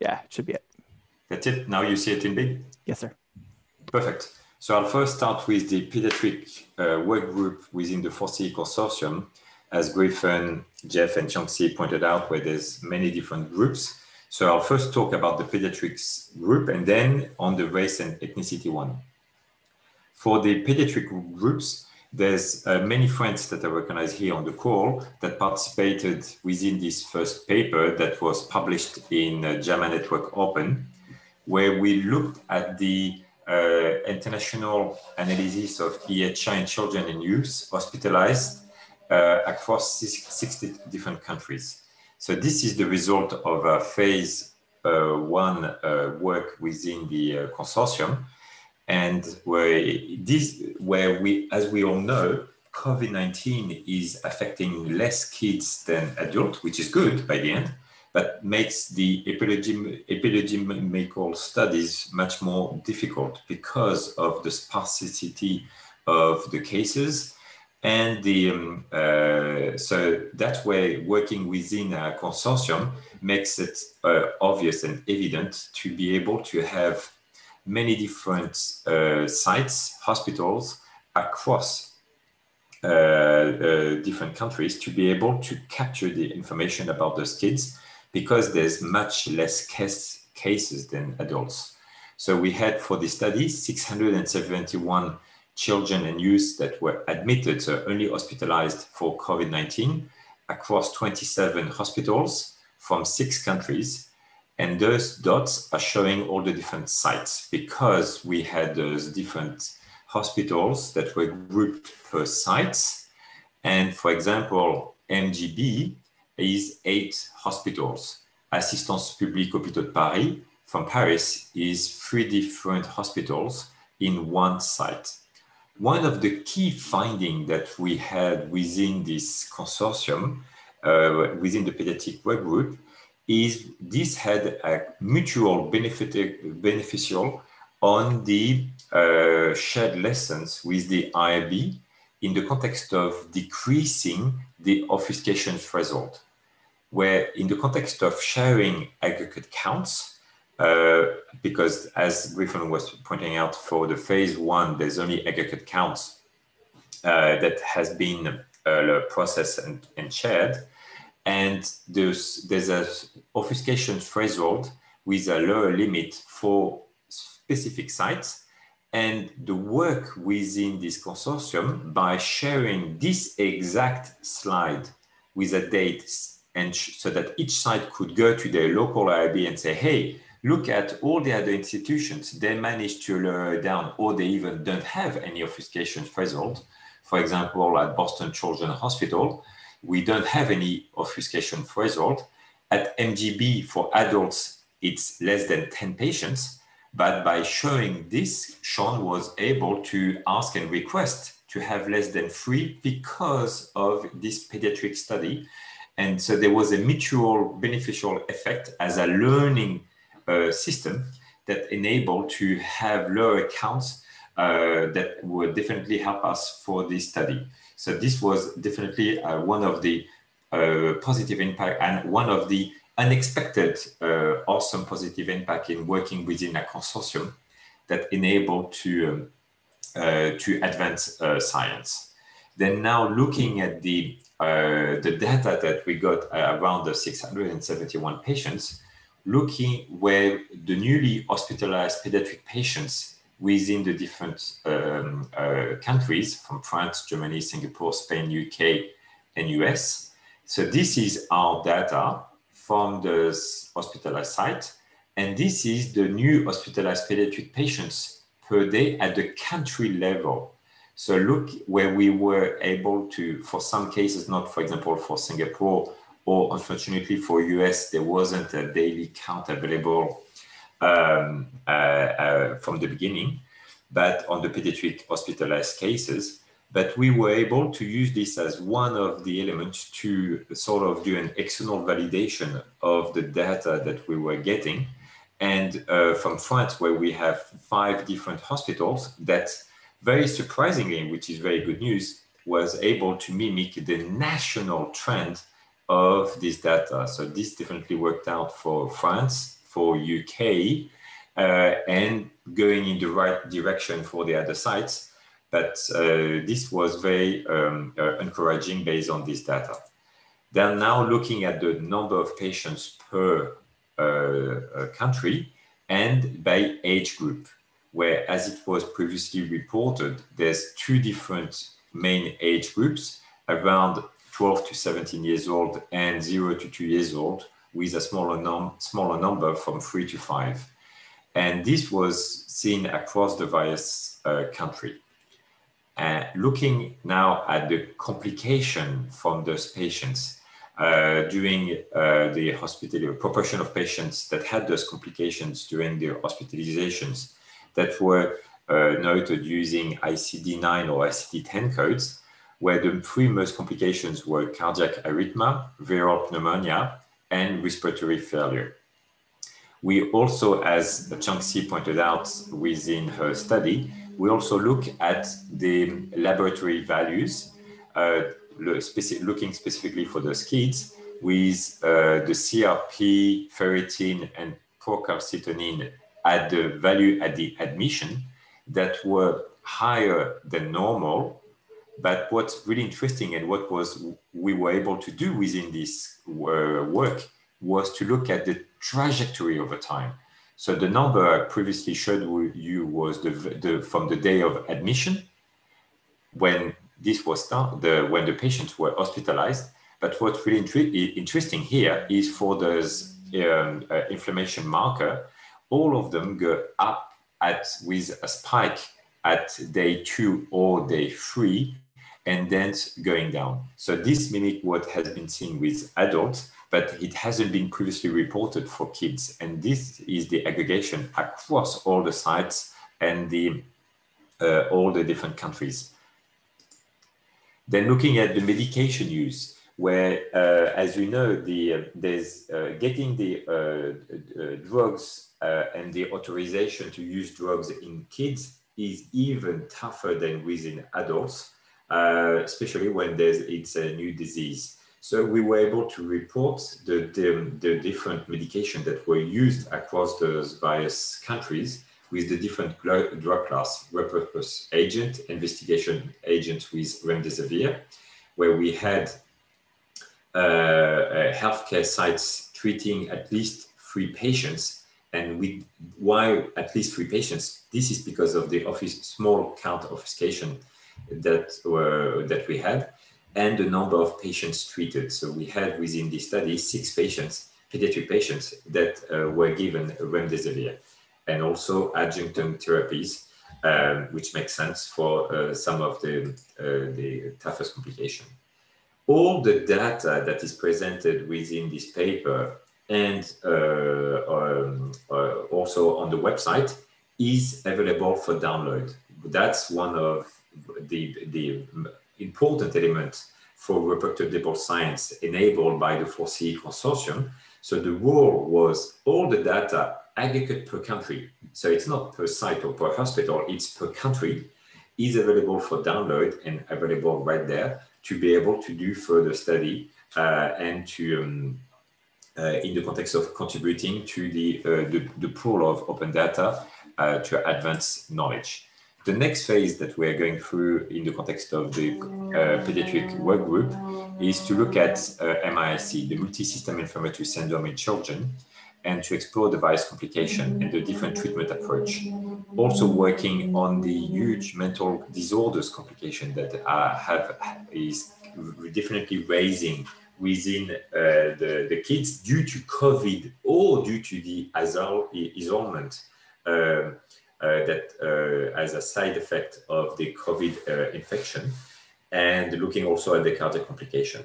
Yeah, it should be it. That's it. Now you see it in big? Yes, sir. Perfect. So I'll first start with the pediatric uh, work group within the 4CE consortium. As Griffin, Jeff, and Changxi pointed out, where there's many different groups. So I'll first talk about the pediatrics group and then on the race and ethnicity one. For the pediatric groups, there's uh, many friends that I recognize here on the call that participated within this first paper that was published in uh, JAMA Network Open, where we looked at the uh, international analysis of EHR in children and youth hospitalized uh, across 60 different countries. So this is the result of a phase uh, one uh, work within the consortium and where this where we as we all know covid-19 is affecting less kids than adults which is good by the end but makes the epidemi- epidemiological studies much more difficult because of the sparsity of the cases. And the um, uh, so that way working within a consortium makes it uh, obvious and evident to be able to have many different uh, sites, hospitals across uh, uh, different countries to be able to capture the information about those kids because there's much less case, cases than adults. So we had for the study 671 children and youth that were admitted, so only hospitalized for COVID-19 across 27 hospitals from six countries and those dots are showing all the different sites because we had those different hospitals that were grouped per sites. And for example, MGB is eight hospitals. Assistance Publique Hôpitaux de Paris from Paris is three different hospitals in one site. One of the key findings that we had within this consortium, uh, within the pediatric work group, is this had a mutual benefit, beneficial on the uh, shared lessons with the IRB in the context of decreasing the obfuscation threshold, where in the context of sharing aggregate counts, uh, because as Griffin was pointing out for the phase one, there's only aggregate counts uh, that has been uh, processed and, and shared and there's, there's a obfuscation threshold with a lower limit for specific sites. And the work within this consortium by sharing this exact slide with a date and so that each site could go to their local IRB and say, hey, look at all the other institutions. They managed to lower down or they even don't have any obfuscation threshold. For example, at Boston Children's Hospital, we don't have any obfuscation threshold. At MGB for adults, it's less than 10 patients. But by showing this, Shawn was able to ask and request to have less than three because of this pediatric study. And so there was a mutual beneficial effect as a learning uh, system that enabled to have lower counts uh, that would definitely help us for this study. So this was definitely uh, one of the uh, positive impact and one of the unexpected uh, awesome positive impact in working within a consortium that enabled to um, uh, to advance uh, science. Then now looking at the uh, the data that we got around the 671 patients, looking where the newly hospitalized pediatric patients within the different um, uh, countries from France, Germany, Singapore, Spain, UK, and US. So this is our data from the hospitalized site. And this is the new hospitalized pediatric patients per day at the country level. So look where we were able to, for some cases, not for example, for Singapore, or unfortunately for US, there wasn't a daily count available um, uh, uh, from the beginning, but on the pediatric hospitalized cases. But we were able to use this as one of the elements to sort of do an external validation of the data that we were getting. And uh, from France, where we have five different hospitals, that very surprisingly, which is very good news, was able to mimic the national trend of this data. So this definitely worked out for France, for UK uh, and going in the right direction for the other sites. But uh, this was very um, uh, encouraging based on this data. They're now looking at the number of patients per country and by age group, where as it was previously reported, there's two different main age groups around 12 to 17 years old and 0 to 2 years old with a smaller, num smaller number from 3 to 5. And this was seen across the various uh, country. Uh, looking now at the complication from those patients uh, during uh, the hospital, proportion of patients that had those complications during their hospitalizations that were uh, noted using ICD-9 or ICD-10 codes, where the three most complications were cardiac arrhythmia, viral pneumonia, and respiratory failure. We also, as Changxi pointed out within her study, we also look at the laboratory values, uh, looking specifically for those kids with uh, the CRP, ferritin, and procalcitonin at the value at the admission that were higher than normal. But what's really interesting and what was we were able to do within this uh, work was to look at the trajectory over time. So the number I previously showed you was the, the from the day of admission when this was start, the when the patients were hospitalized. But what's really interesting here is for those um, uh, inflammation marker, all of them go up at with a spike at day two or day three, and then going down. So this mimic what has been seen with adults, but it hasn't been previously reported for kids. And this is the aggregation across all the sites and the uh, all the different countries. Then looking at the medication use, where, uh, as you know, the, uh, there's uh, getting the uh, uh, drugs and the authorization to use drugs in kids is even tougher than within adults, especially when there's it's a new disease. So we were able to report the, the, the different medication that were used across those various countries with the different drug class, repurpose agent, investigation agent with remdesivir, where we had uh, uh, healthcare sites treating at least three patients. And we, why at least three patients? This is because of the office, small count obfuscation that, were, that we had and the number of patients treated. So we had within this study six patients, pediatric patients that uh, were given remdesivir and also adjunctive therapies, um, which makes sense for uh, some of the, uh, the toughest complication. All the data that is presented within this paper and uh, um, uh, also on the website is available for download. That's one of the, the important elements for reproducible science enabled by the 4CE consortium. So the rule was all the data aggregate per country, so it's not per site or per hospital, it's per country, is available for download and available right there to be able to do further study uh, and to, um, uh, in the context of contributing to the, uh, the, the, pool of open data uh, to advance knowledge. The next phase that we're going through in the context of the uh, pediatric work group is to look at uh, MIS-C, the multi-system inflammatory syndrome in children, and to explore the various complication and the different treatment approach. Also working on the huge mental disorders complication that uh, have is definitely raising within uh, the, the kids due to COVID or due to the isolation uh, uh, that uh, as a side effect of the COVID uh, infection and looking also at the cardiac complication.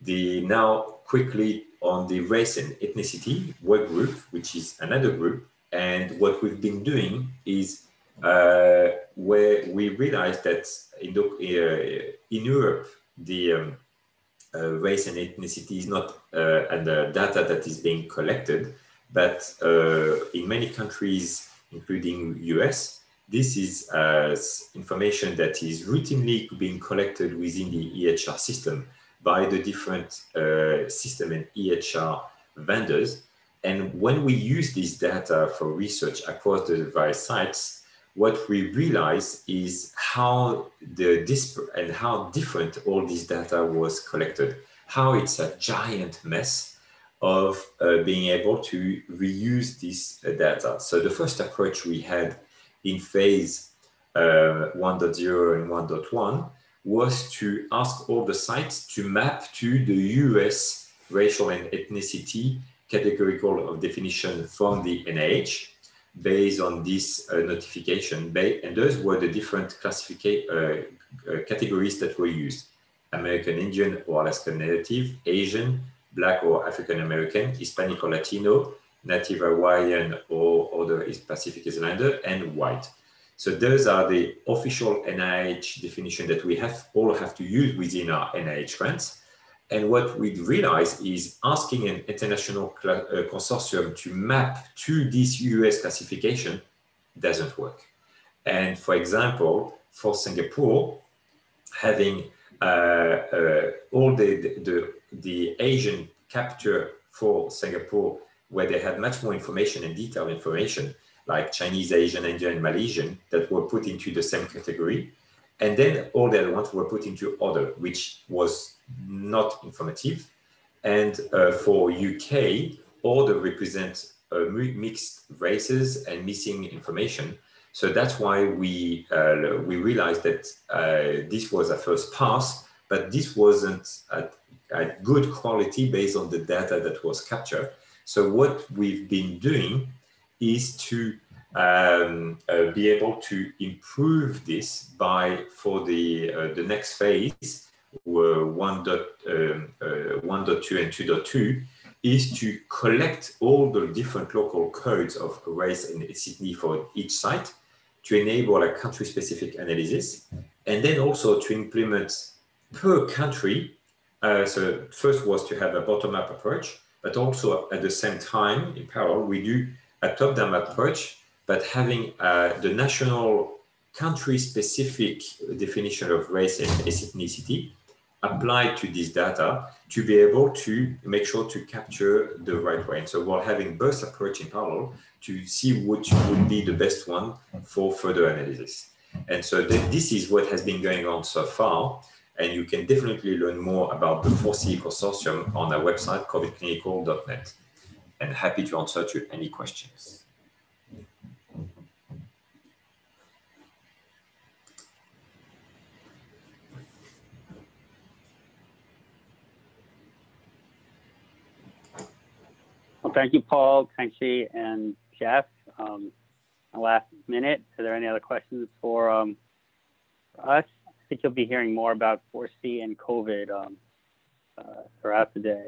The now quickly on the race and ethnicity work group, which is another group. And what we've been doing is uh, where we realized that in, the, uh, in Europe, the um, uh, race and ethnicity is not uh, and the data that is being collected, but uh, in many countries, including US, this is uh, information that is routinely being collected within the EHR system by the different uh, system and EHR vendors. And when we use this data for research across the various sites, what we realize is how the disparate and how different all this data was collected, how it's a giant mess of uh, being able to reuse this uh, data. So the first approach we had in phase uh, 1.0 and 1.1 was to ask all the sites to map to the US racial and ethnicity categorical of definition from the NIH based on this uh, notification. And those were the different classification uh, categories that were used. American Indian or Alaska Native, Asian, Black or African American, Hispanic or Latino, Native Hawaiian or other Pacific Islander, and white. So those are the official NIH definition that we have all have to use within our NIH grants. And what we realize is asking an international uh, consortium to map to this US classification doesn't work. And for example, for Singapore, having uh, uh, all the, the, the Asian capture for Singapore, where they had much more information and detailed information, like Chinese, Asian, Indian, and Malaysian, that were put into the same category. And then all the other ones were put into other, which was not informative. And uh, for UK, order represents uh, mixed races and missing information. So that's why we uh, we realized that uh, this was a first pass, but this wasn't a, a, good quality based on the data that was captured. So what we've been doing is to um, uh, be able to improve this by for the uh, the next phase 1.2 um, uh, and 2.2 is to collect all the different local codes of race and ethnicity for each site to enable a country specific analysis and then also to implement per country. Uh, so first was to have a bottom up approach, but also at the same time in parallel, we do a top down approach, but having uh, the national country specific definition of race and ethnicity applied to this data to be able to make sure to capture the right way. And so we're having both approach in parallel to see which would be the best one for further analysis. And so th this is what has been going on so far. And you can definitely learn more about the 4CE consortium on our website, covidclinical.net. And happy to answer to any questions. Well, thank you, Paul, Changxi, and Jeff. Um, last minute, are there any other questions for, um, for us? Think you'll be hearing more about 4CE and COVID um, uh, throughout the day.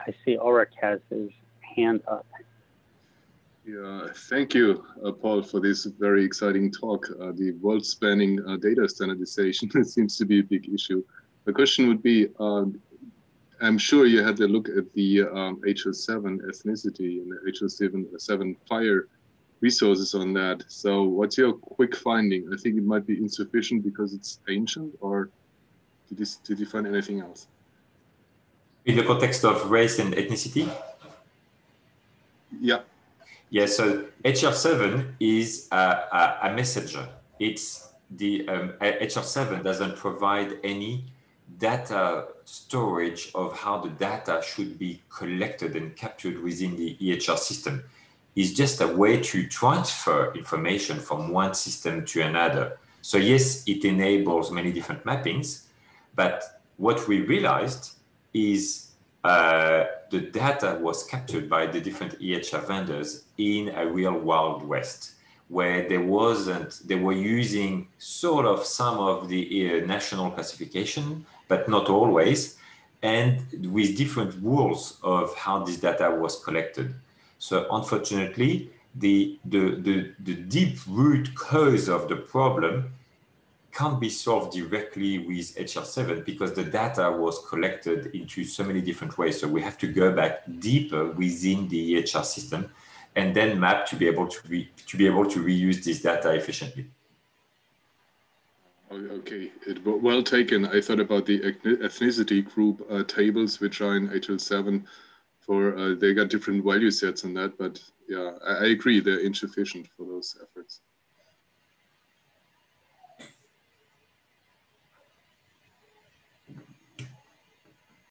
I see Ulrich has his hand up. Yeah, thank you, uh, Paul, for this very exciting talk. Uh, the world-spanning uh, data standardization seems to be a big issue. The question would be, um, I'm sure you had a look at the um, HL7 ethnicity and the HL7 FHIR resources on that. So what's your quick finding? I think it might be insufficient because it's ancient or did you, did you find anything else? In the context of race and ethnicity? Yeah. Yeah, so HL7 is a, a, a messenger. It's the um, HL7 doesn't provide any data storage of how the data should be collected and captured within the EHR system. It's just a way to transfer information from one system to another. So yes, it enables many different mappings, but what we realized is uh, the data was captured by the different EHR vendors in a real wild west where there wasn't they were using sort of some of the uh, national classification but not always and with different rules of how this data was collected so unfortunately the the the, the deep root cause of the problem can't be solved directly with HL7 because the data was collected into so many different ways. So we have to go back deeper within the EHR system and then map to be able to, re, to be able to reuse this data efficiently. Okay, it, well taken. I thought about the ethnicity group uh, tables, which are in HL7 for, uh, they got different value sets on that, but yeah, I, I agree, they're insufficient for